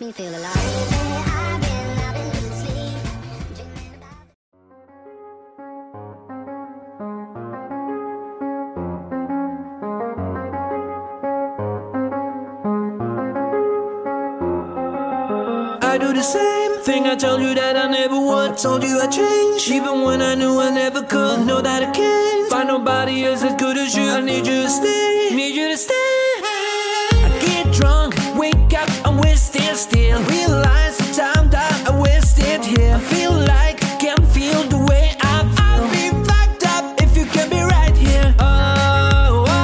Makes me feel alive. I do the same thing I told you that I never would. Told you I changed, even when I knew I never could. Know that I can't find nobody else as good as you. I need you to stay, still, still Realize the time that I wasted here. I feel like I can feel the way I feel. I'll be fucked up if you can be right here. Oh, oh,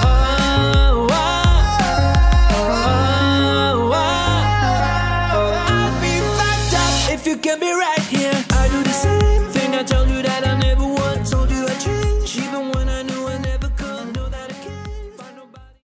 oh, oh, oh, oh, oh, oh. I'd be fucked up if you can be right